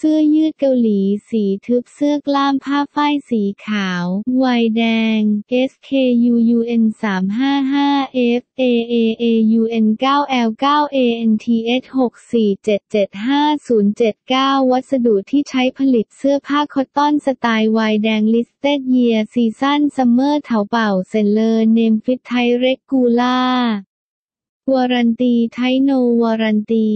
เสื้อยืดเกาหลีสีทึบเสื้อกล้ามผ้าฝ้ายสีขาววัยแดง SKUUN 355 F AAAUN 9 L 9 ANTS 64775วัสดุที่ใช้ผลิตเสื้อผ้าคอตตอนสไตล์วัยแดง Listed Year Season Summer เถาเป่าเซนเลอร์เนมฟิตไทเรกกูล่าวารันตีไทโนวารันตี